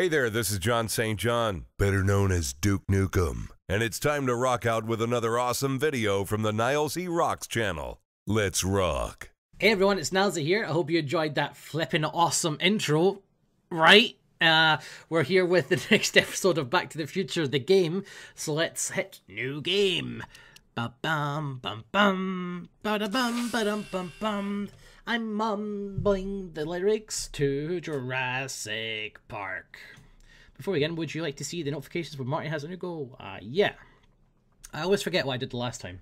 Hey there, this is John St. John, better known as Duke Nukem. And it's time to rock out with another awesome video from the Niles E Rocks channel. Let's rock. Hey everyone, it's Nilesy here. I hope you enjoyed that flipping awesome intro. Right? Uh, we're here with the next episode of Back to the Future, the game. So let's hit new game. Ba bum bum bum ba da bum ba dum bum bum. I'm mumbling the lyrics to Jurassic Park. Before we begin, would you like to see the notifications when Marty has a new goal? Uh, yeah. I always forget what I did the last time.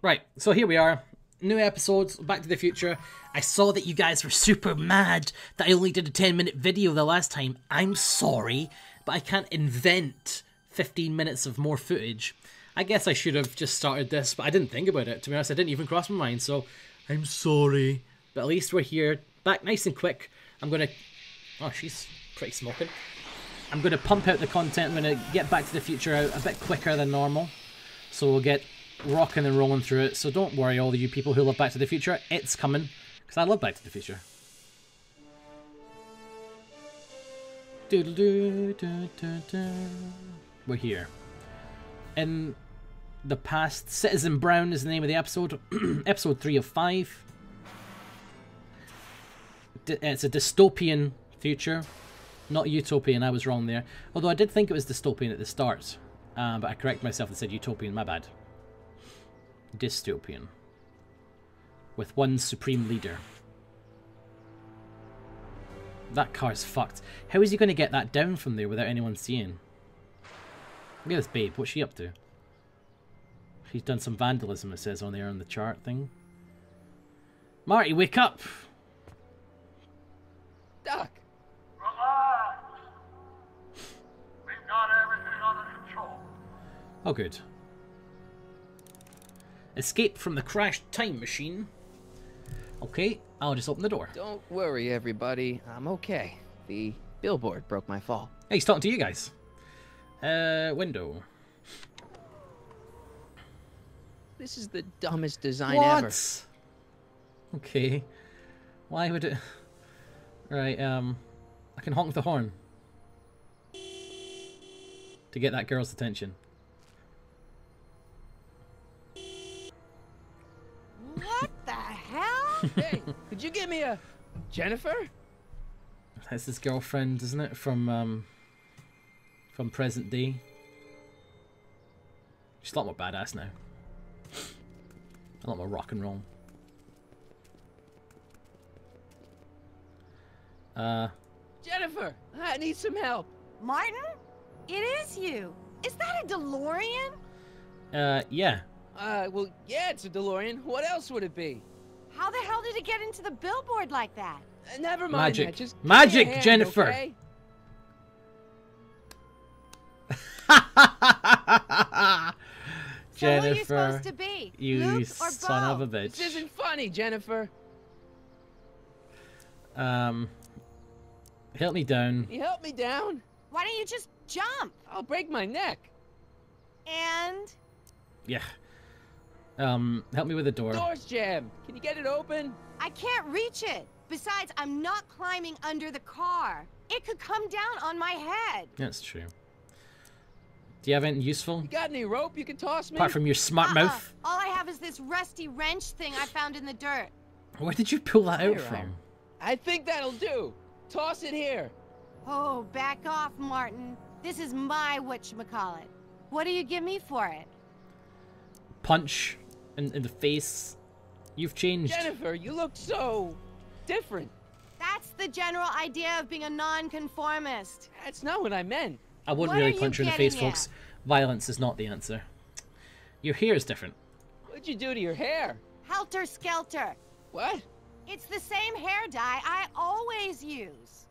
Right, so here we are. New episodes, Back to the Future. I saw that you guys were super mad that I only did a 10 minute video the last time. I'm sorry, but I can't invent 15 minutes of more footage. I guess I should have just started this, but I didn't think about it. To be honest, I didn't even cross my mind, so I'm sorry. But at least we're here, back nice and quick. I'm gonna. Oh, she's pretty smoking. I'm gonna pump out the content. I'm gonna get Back to the Future out a bit quicker than normal. So we'll get rocking and rolling through it. So don't worry, all of you people who love Back to the Future. It's coming. Because I love Back to the Future. We're here. In the past, Citizen Brown is the name of the episode. episode 3 of 5. D it's a dystopian future. Not utopian, I was wrong there. Although I did think it was dystopian at the start. Uh, but I correct myself and said utopian, my bad. Dystopian. With one supreme leader. That car's fucked. How is he going to get that down from there without anyone seeing? Look at this babe. What's she up to? She's done some vandalism, it says on there on the chart thing. Marty, wake up! Doc! Relax! We've got everything under control. Oh, good. Escape from the crashed time machine. Okay, I'll just open the door. Don't worry, everybody. I'm okay. The billboard broke my fall. Hey, he's talking to you guys. Uh, window. This is the dumbest design what? ever. Okay. Why would it... Right, um... I can honk the horn. To get that girl's attention. What the hell? hey, could you give me a Jennifer? That's his girlfriend, isn't it? From, um... From present day. She's a lot more badass now. A lot more rock and roll. Uh, Jennifer, I need some help. Martin? It is you. Is that a DeLorean? uh, yeah. Uh, well, yeah, it's a DeLorean. What else would it be? How the hell did it get into the billboard like that? Uh, never mind Magic. that. Just Magic, hand, Jennifer. okay? So who are you Jennifer, supposed to be? You Luke or son of a bitch. This isn't funny, Jennifer. Um, help me down. Can you help me down? Why don't you just jump? I'll break my neck. And Yeah. Um, help me with the door. Door's jammed. Can you get it open? I can't reach it. Besides, I'm not climbing under the car. It could come down on my head. That's true. Do you have anything useful You got any rope you can toss me? apart from your smart Uh-uh. mouth? All I have is this rusty wrench thing I found in the dirt. Where did you pull that out Fire from? I think that'll do. Toss it here. Oh, back off, Martin. This is my whatchamacallit. What do you give me for it? Punch in, in the face. You've changed. Jennifer, you look so different. That's the general idea of being a nonconformist. That's not what I meant. I wouldn't What really are you punch her in the face, getting folks. Violence is not the answer. Your hair is different. What'd you do to your hair? Helter skelter. What? It's the same hair dye I always use.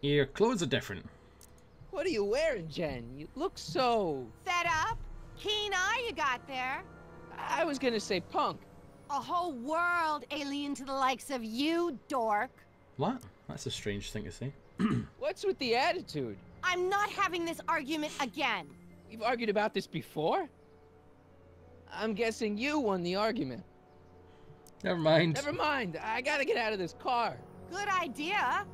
Your clothes are different. What are you wearing, Jen? You look so... Fed up? Keen eye you got there. I was gonna say punk. A whole world alien to the likes of you, dork. What? That's a strange thing to say. What's with the attitude? I'm not having this argument again. We've argued about this before? I'm guessing you won the argument. Never mind. Never mind. I gotta get out of this car. Good idea.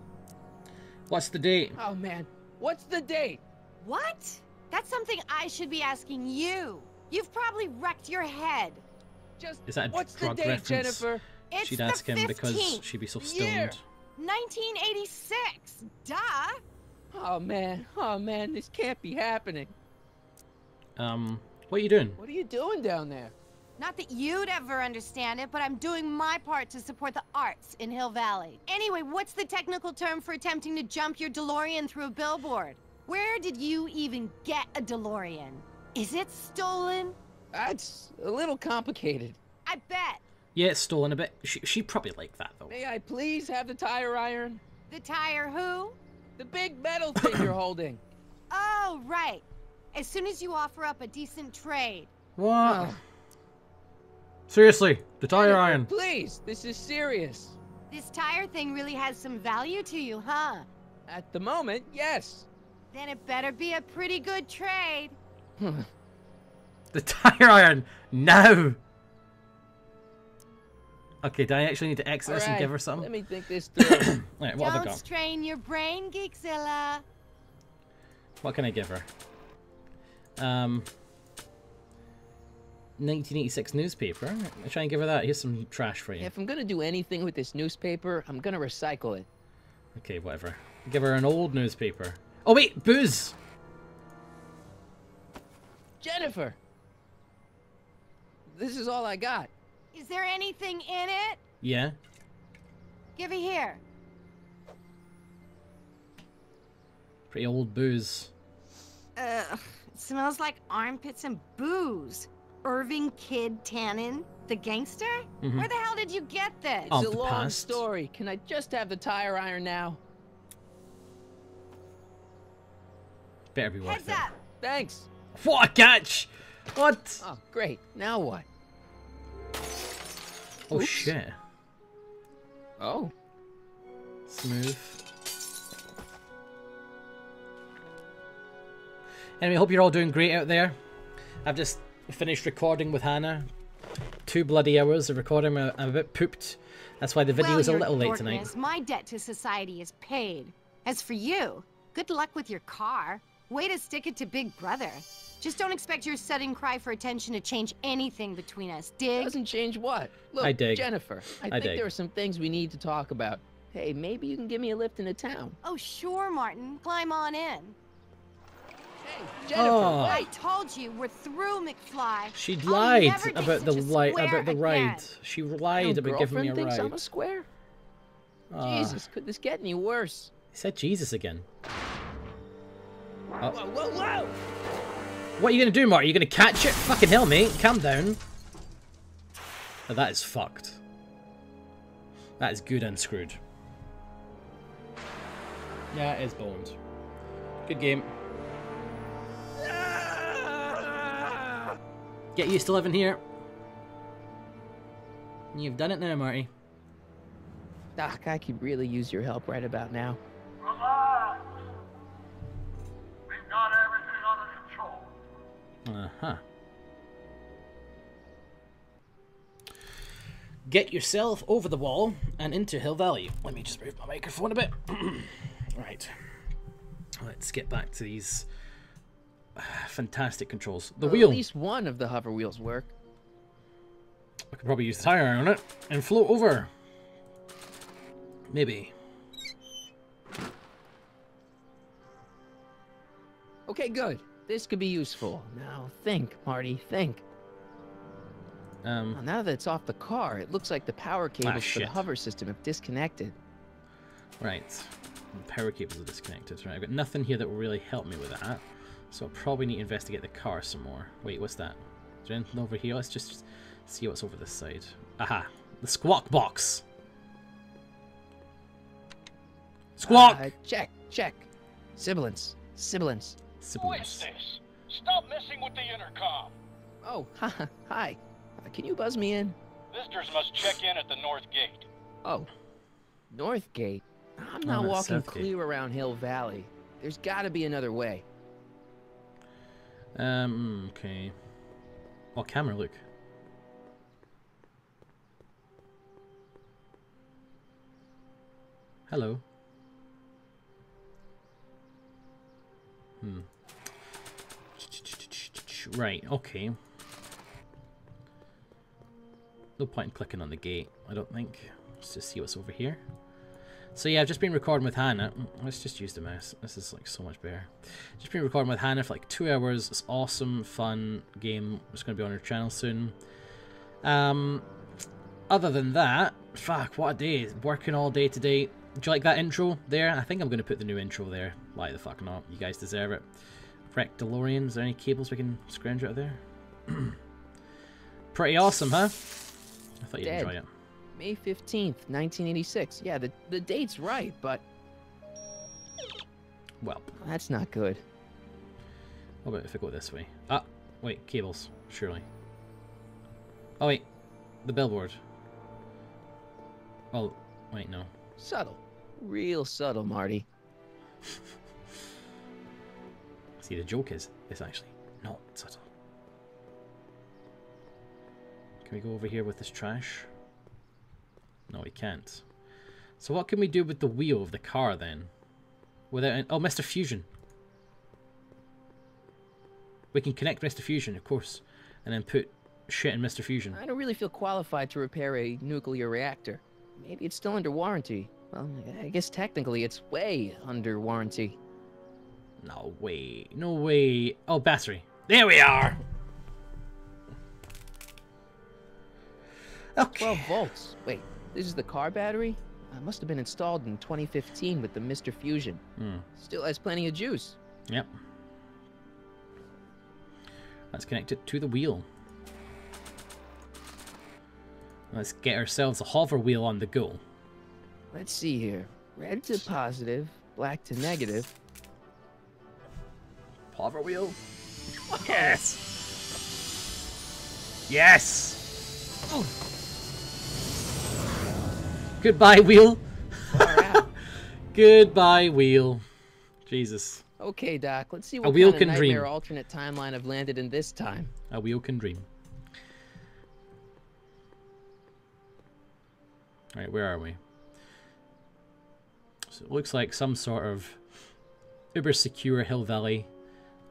What's the date? Oh man, what's the date? What? That's something I should be asking you. You've probably wrecked your head. Just Is that a what's the date, reference? Jennifer? It's She'd the ask him 15th, because she'd be so Year. stoned. 1986. Duh. Oh man, oh man, this can't be happening. Um, what are you doing? What are you doing down there? Not that you'd ever understand it, but I'm doing my part to support the arts in Hill Valley. Anyway, what's the technical term for attempting to jump your DeLorean through a billboard? Where did you even get a DeLorean? Is it stolen? That's a little complicated. I bet. Yeah, it's stolen a bit. She she probably like that though. May I please have the tire iron? The tire who? The big metal thing you're holding. Oh, right. As soon as you offer up a decent trade. What? Seriously, the tire Jennifer, iron. Please, this is serious. This tire thing really has some value to you, huh? At the moment, yes. Then it better be a pretty good trade. The tire iron now. Okay, do I actually need to exit this and give her some? Let me think this through. Right, what have I Don't got? strain your brain, Geekzilla. What can I give her? Um, 1986 newspaper. I try and give her that. Here's some trash for you. if I'm gonna do anything with this newspaper, I'm gonna recycle it. Okay, whatever. Give her an old newspaper. Oh wait, booze. Jennifer! This is all I got. Is there anything in it? Yeah. Give me here. Pretty old booze. Ugh, it smells like armpits and booze. Irving Kid Tannen, the gangster? Mhm. Where the hell did you get this? It's a long past. story. Can I just have the tire iron now? Better be worth Heads it. up. Thanks. What a catch! What? Oh, great. Now what? Oh Oops. shit. Oh. Smooth. Anyway, hope you're all doing great out there. I've just finished recording with Hannah. Two bloody hours of recording. I'm I'm a bit pooped. That's why the video well, is a little late dorkness, tonight. My debt to society is paid. As for you, good luck with your car. Way to stick it to Big Brother. Just don't expect your sudden cry for attention to change anything between us. Dig? Doesn't change what? Look, I dig. Jennifer, I, I think dig. there are some things we need to talk about. Hey, maybe you can give me a lift into town. Oh, sure, Martin. Climb on in. Hey, Jennifer, Oh. I told you, we're through, McFly. She lied about the such li- about the ride. She lied about giving me a girlfriend thinks ride. I'm a square? Ah, Jesus, could this get any worse? he said Jesus again. Oh. Whoa, whoa, whoa! What are you gonna do, Marty? You gonna catch it? Fucking hell, mate. Calm down. Now that is fucked. That is good and screwed. Yeah, it is boned. Good game. Get used to living here. You've done it now, Marty. Doc, I could really use your help right about now. Uh-huh. Get yourself over the wall and into Hill Valley. Let me just move my microphone a bit. right. Let's get back to these uh, fantastic controls. The Well, wheel. At least one of the hover wheels work. I could probably use the tire iron on it and float over. Maybe. Okay, good. This could be useful. Now think, Marty, think. Um, Well, now that it's off the car, it looks like the power cables for the hover system have disconnected. right. The power cables are disconnected. Right, I've got nothing here that will really help me with that. So I'll probably need to investigate the car some more. Wait, what's that? Is there anything over here? Let's just see what's over this side. Aha! The squawk box! Squawk! Uh, check, check. Sibilance, sibilance. Who is this? Stop messing with the intercom. Oh, hi. Uh, can you buzz me in? Visitors must check in at the north gate. Oh, North Gate. I'm Oh, not that's walking South Gate. clear around Hill Valley. There's got to be another way. Um, okay. Oh, camera, look. Hello. Right, okay. No point in clicking on the gate, I don't think. Let's just see what's over here. So yeah, I've just been recording with Hannah. Let's just use the mouse. This is like so much better. Just been recording with Hannah for like two hours. It's awesome, fun game. It's going to be on her channel soon. Um, other than that, fuck, what a day. Working all day today. Do you like that intro there? I think I'm going to put the new intro there. Why the fuck not? You guys deserve it. Wrecked DeLorean. Is there any cables we can scrounge out of there? Pretty awesome, huh? I thought you'd Dead. enjoy it. May 15th, 1986. Yeah, the, the date's right, but Well, that's not good. what about if I go this way? Ah, wait, cables, surely. Oh wait, the billboard. Oh, wait, no. Subtle. Real subtle, Marty. See, the joke is, it's actually not subtle. Can we go over here with this trash? No, we can't. So what can we do with the wheel of the car then? Without an, oh, Mr. Fusion. We can connect Mr. Fusion, of course, and then put shit in Mr. Fusion. I don't really feel qualified to repair a nuclear reactor. Maybe it's still under warranty. Well, I guess technically it's way under warranty. No way. No way. Oh, battery. There we are. Okay. 12 volts. Wait, this is the car battery? It must have been installed in 2015 with the Mr. Fusion. Hmm. Still has plenty of juice. Yep. Let's connect it to the wheel. Let's get ourselves a hover wheel on the go. Let's see here. Red to positive, black to negative. Hover wheel. Yes. Yes. Oh. Goodbye, wheel. Far. Goodbye, wheel. Jesus. Okay, Doc, let's see what wheel kind of can dream. nightmare alternate timeline I've landed in this time. A wheel can dream. Alright, where are we? So it looks like some sort of uber secure Hill Valley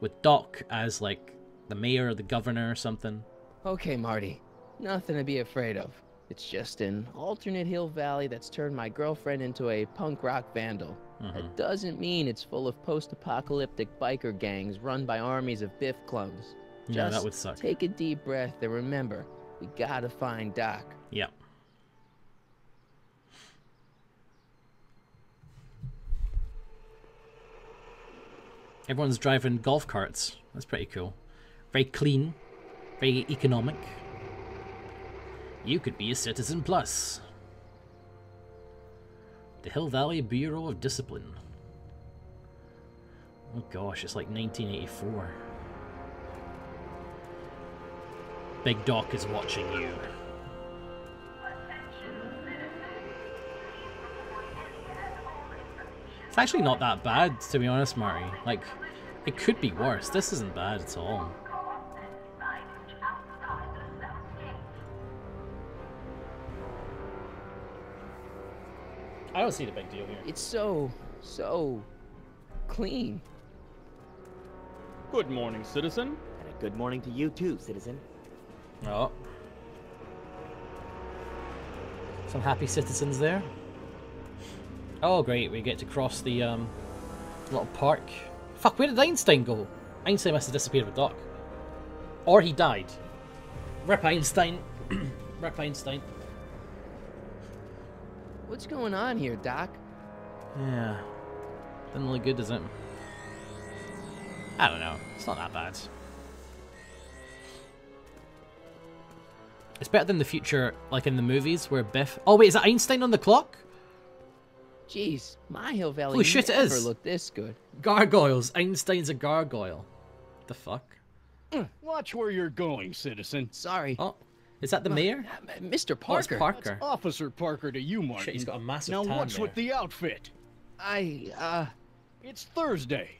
with Doc as like the mayor or the governor or something. Okay, Marty. Nothing to be afraid of. It's just an alternate hill valley that's turned my girlfriend into a punk rock vandal. Mhm. That doesn't mean it's full of post-apocalyptic biker gangs run by armies of Biff clubs. Yeah, that would suck. Take a deep breath and remember, we gotta find Doc. Yep. Everyone's driving golf carts. That's pretty cool. Very clean, very economic. You could be a Citizen Plus. The Hill Valley Bureau of Discipline. Oh gosh, it's like 1984. Big Doc is watching you. It's actually not that bad, to be honest, Marty. Like, it could be worse. This isn't bad at all. I don't see the big deal here. It's so, so clean. Good morning, citizen. And a good morning to you too, citizen. Oh. Some happy citizens there. Oh, great. We get to cross the um, little park. Fuck, where did Einstein go? Einstein must have disappeared with Doc. Or he died. Rip Einstein. Rip Einstein. What's going on here, Doc? Yeah. Doesn't look good, does it? I don't know. It's not that bad. It's better than the future, like in the movies, where Biff. Oh wait, is that Einstein on the clock? Jeez, my Hill Valley Holy shit, it never is. looked this good. Gargoyles. Einstein's a gargoyle. The fuck? Watch where you're going, citizen. Sorry. Oh, is that the mayor? Uh, m- Mr. Oh, Parker. Parker. Officer Parker to you, Martin. Shit, he's got a massive Now what's there. with the outfit? I, uh, It's Thursday.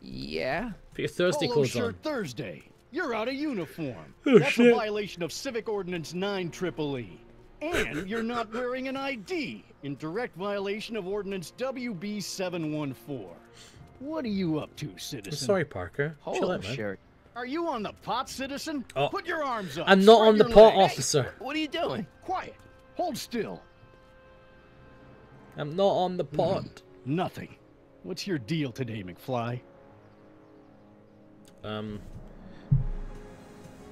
yeah. Put your Thursday Polo clothes shirt on. Thursday. You're out of uniform. Oh, That's shit. a violation of Civic Ordinance 9 Triple E. And you're not wearing an ID, in direct violation of Ordinance WB 714. What are you up to, citizen? Sorry, Parker. Chill Hold out, up, man. shirt. Are you on the pot, citizen? Oh. Put your arms up. I'm not Spread on the pot, legs. officer. What are you doing? Quiet. Hold still. I'm not on the pot. Nothing. What's your deal today, McFly? Um,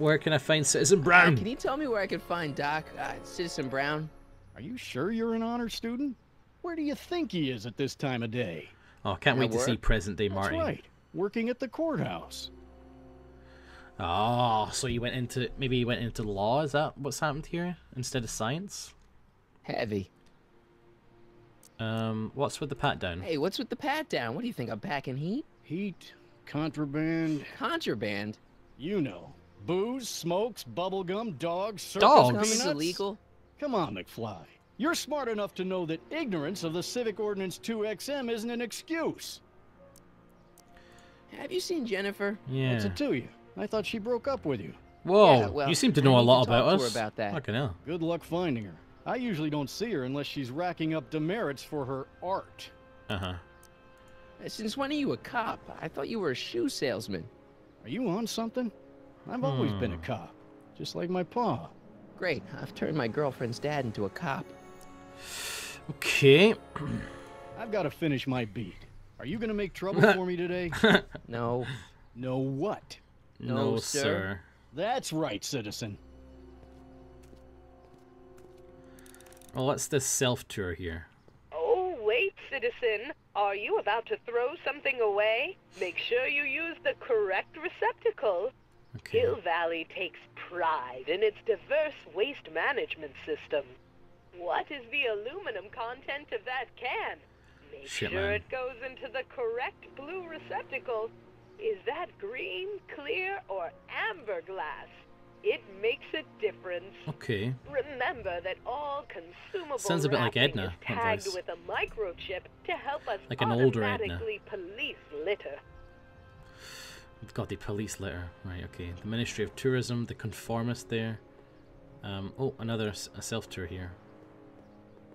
where can I find Citizen Uh, Brown? can you tell me where I can find Doc, uh, Citizen Brown? Are you sure you're an honor student? Where do you think he is at this time of day? Oh, can't wait to see present day Martin. That's right. Working at the courthouse. Oh, so you went into maybe you went into law? Is that what's happened here instead of science? Heavy. Um, what's with the pat down? Hey, what's with the pat down? What do you think? I'm packing heat? Heat, contraband, Contraband? you know. Booze, smokes, bubblegum, dogs, circus Dogs? Gum is peanuts. illegal? Come on, McFly. You're smart enough to know that ignorance of the Civic Ordinance 2XM isn't an excuse. Have you seen Jennifer? Yeah. What's it to you? I thought she broke up with you. Whoa, Yeah, well, you seem to know a need to lot about us. her about that. Fucking hell. Good luck finding her. I usually don't see her unless she's racking up demerits for her art. Uh huh. Uh, Since when are you a cop? I thought you were a shoe salesman. Are you on something? I've always been a Hmm. cop, just like my pa. Great, I've turned my girlfriend's dad into a cop. Okay. I've got to finish my beat. Are you gonna make trouble for me today? No. no what? No, No, sir. sir. That's right, citizen. Well, what's this self tour here? Oh, wait, citizen. Are you about to throw something away? Make sure you use the correct receptacle. Okay. Hill Valley takes pride in its diverse waste management system. What is the aluminum content of that can? Make Shit, sure man. it goes into the correct blue receptacle. Is that green, clear, or amber glass? It makes a difference. Okay. Remember that all consumable Sounds a bit like Edna, tagged with a microchip to help us Like an older Edna. police litter. Got the police letter. Right, okay. The Ministry of Tourism, the conformist there. Um, oh, another s- a self tour here.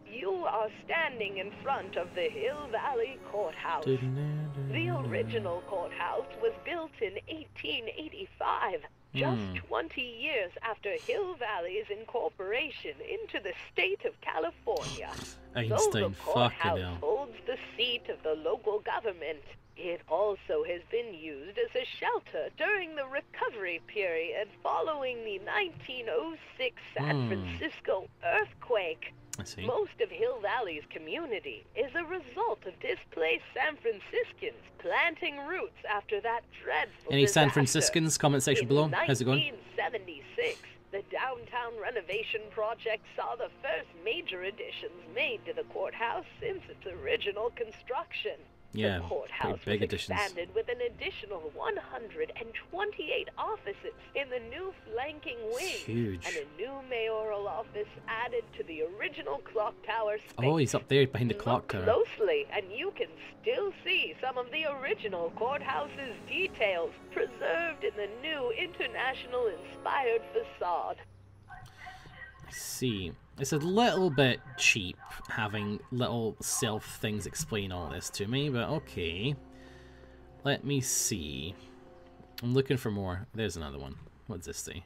You are standing in front of the Hill Valley Courthouse. The original courthouse was built in 1885, just Hmm. 20 years after Hill Valley's incorporation into the state of California. Einstein, the fucking courthouse hell. holds the seat of the local government, it also has been used as a shelter during the recovery period following the 1906 San Hmm. Francisco earthquake. I see. Most of Hill Valley's community is a result of displaced San Franciscans planting roots after that dreadful Any San. Franciscans? Comment section In below. How's it going? 1976, the downtown renovation project saw the first major additions made to the courthouse since its original construction. Yeah, the courthouse big was additions. expanded with an additional 128 offices in the new flanking wing, Huge. and a new mayoral office added to the original clock tower space. Oh, he's up there behind the Look clock tower. closely, and you can still see some of the original courthouse's details preserved in the new international-inspired facade. I see. It's a little bit cheap having little self things explain all this to me, but okay. Let me see. I'm looking for more. There's another one. What's this say?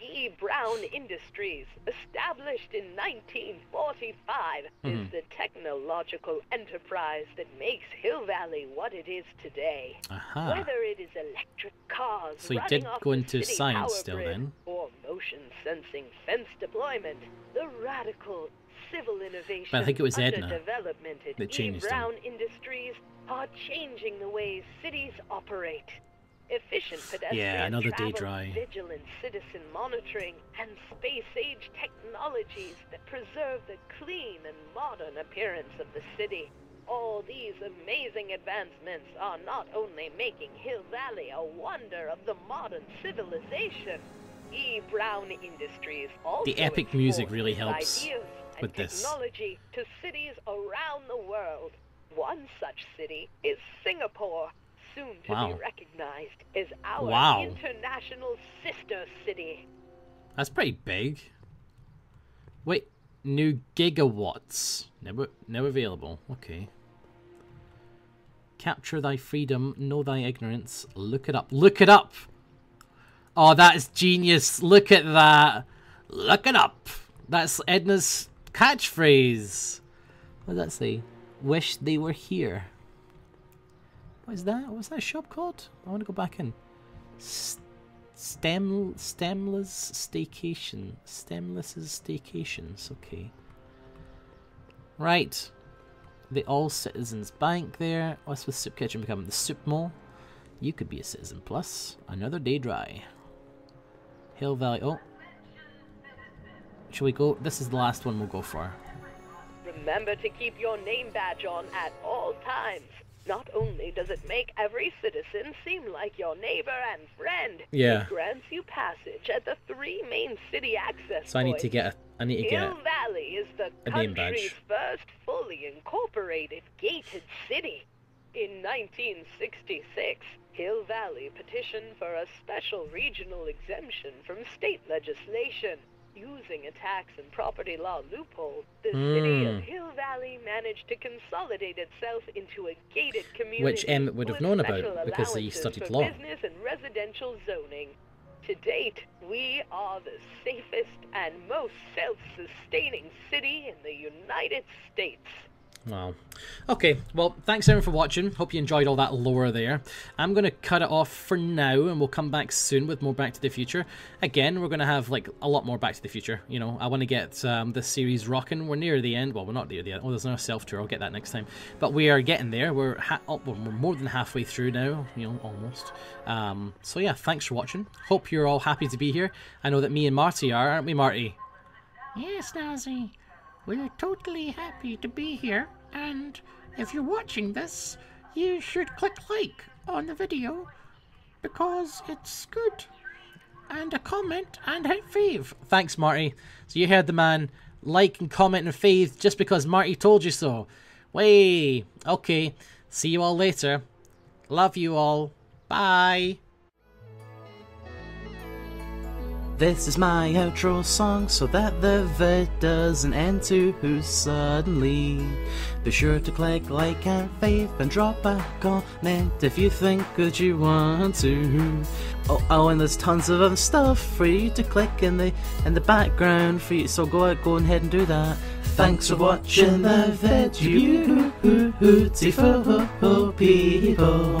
E. Brown Industries, established in 1945, Mhm. is the technological enterprise that makes Hill Valley what it is today. Aha. Whether it is electric cars So you running did go into science still then? Motion sensing fence deployment, the radical civil innovation But I think it was Edna development at that E. changed them. Industries are changing the ways cities operate. Efficient pedestrian yeah, another day travel, dry. vigilant citizen monitoring, and space-age technologies that preserve the clean and modern appearance of the city. All these amazing advancements are not only making Hill Valley a wonder of the modern civilization. E. Brown Industries also The epic music really helps with this. technology to cities around the world. One such city is Singapore, soon to Wow. be recognized as our Wow. international sister city. That's pretty big. Wait, new gigawatts. Never, never available. Okay. Capture thy freedom, know thy ignorance. Look it up. Look it up! Oh, that is genius. Look at that. Look it up. That's Edna's catchphrase. What does that say? Wish they were here. What is that? What's that shop called? I want to go back in. Stem Stemless Staycation. Stemless's Staycations. Okay. Right. The All Citizens Bank there. What's with Soup Kitchen becoming the Soup Mall? You could be a Citizen Plus. Another day dry. Hill Valley. Oh. Shall we go? This is the last one we'll go for. Remember to keep your name badge on at all times. Not only does it make every citizen seem like your neighbor and friend, Yeah. it grants you passage at the three main city access So I need to get a. I need to get. Hill Valley is the country's badge. first fully incorporated gated city. In 1966, Hill Valley petitioned for a special regional exemption from state legislation. Using a tax and property law loophole, the city of Hmm. Hill Valley managed to consolidate itself into a gated community. Which Emmett would have known about because he studied law. Business and residential zoning. To date, we are the safest and most self-sustaining city in the United States. Wow. Okay, well, thanks everyone for watching. Hope you enjoyed all that lore there. I'm going to cut it off for now, and we'll come back soon with more Back to the Future. Again, we're going to have like a lot more Back to the Future. You know, I want to get um, this series rocking. We're near the end. Well, we're not near the end. Oh, there's no self tour. I'll get that next time. But we are getting there. We're oh, we're more than halfway through now. You know, almost. Um, so yeah, thanks for watching. Hope you're all happy to be here. I know that me and Marty are, aren't we, Marty? Yes, Nilesy. We're totally happy to be here, and if you're watching this, you should click like on the video because it's good. And a comment and hit fave. Thanks, Marty. So you heard the man. Like and comment and faith just because Marty told you so. Way. Okay. See you all later. Love you all. Bye. This is my outro song so that the vid doesn't end too suddenly. Be sure to click like and fave and drop a comment if you think that you want to. Oh, oh, and there's tons of other stuff for you to click in the in the background for you. So go out, go ahead and do that. Thanks for watching the vid, you beautiful people.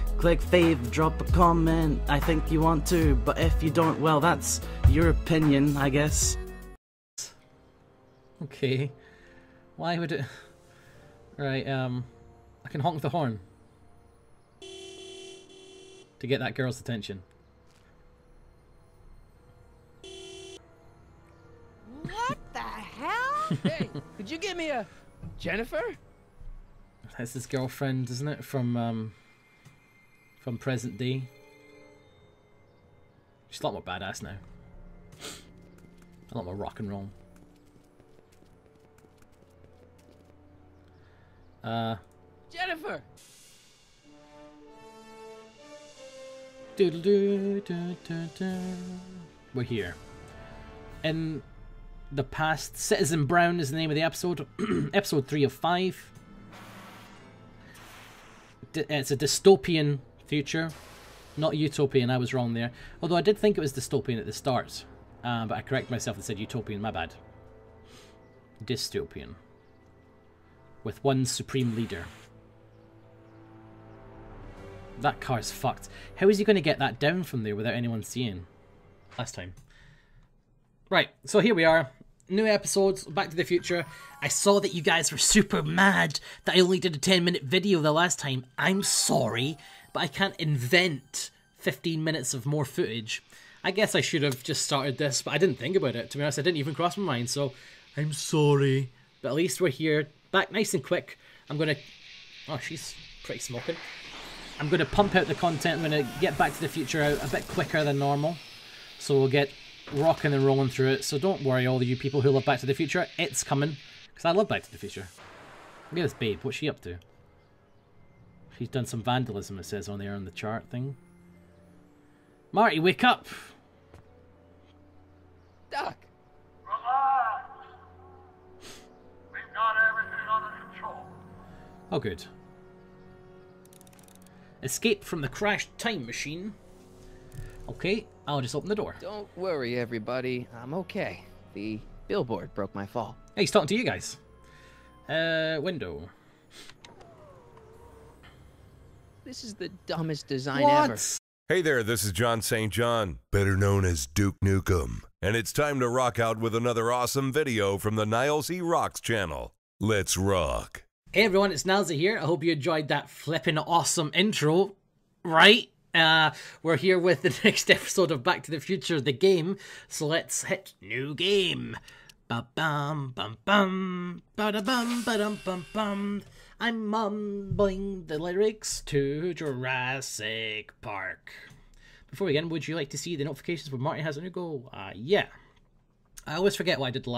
Click fave, drop a comment. I think you want to, but if you don't, well, that's your opinion, I guess. Okay. Why would it. Right, um. I can honk the horn. To get that girl's attention. What the hell? hey, could you give me a Jennifer? That's his girlfriend, isn't it? From, um. From present day. She's a lot more badass now. A lot more rock and roll. Uh. Jennifer! We're here. In the past, Citizen Brown is the name of the episode. episode 3 of 5. D- it's a dystopian future. Not utopian, I was wrong there. Although I did think it was dystopian at the start. Uh, but I correct myself and said utopian, my bad. Dystopian. With one supreme leader. That car's fucked. How is he going to get that down from there without anyone seeing? Last time. Right, so here we are. New episodes, Back to the Future. I saw that you guys were super mad that I only did a 10 minute video the last time. I'm sorry, but I can't invent 15 minutes of more footage. I guess I should have just started this, but I didn't think about it. To be honest, I didn't even cross my mind, so I'm sorry. But at least we're here, back nice and quick. I'm gonna. Oh, she's pretty smoking. I'm to pump out the content. I'm to get Back to the Future out a bit quicker than normal. So we'll get rocking and rolling through it. So don't worry, all of you people who love Back to the Future. It's coming. Because I love Back to the Future. Look at this babe. What's she up to? She's done some vandalism, it says on there on the chart thing. Marty, wake up! Doc! Relax. We've got everything under control. Oh, good. Escape from the crashed time machine. Okay, I'll just open the door. Don't worry, everybody. I'm okay. The billboard broke my fall. Hey, he's talking to you guys. Uh, window. This is the dumbest design What? ever. Hey there, this is John St. John, better known as Duke Nukem. And it's time to rock out with another awesome video from the Niles E Rocks channel. Let's rock. Hey everyone, it's Nilesy here. I hope you enjoyed that flipping awesome intro. Right? Uh, we're here with the next episode of Back to the Future, the game. So let's hit new game. Ba bum bum bum ba da bum ba dum bum bum. I'm mumbling the lyrics to Jurassic Park. Before we begin, would you like to see the notifications when Marty has a new goal? Uh, yeah. I always forget what I did last.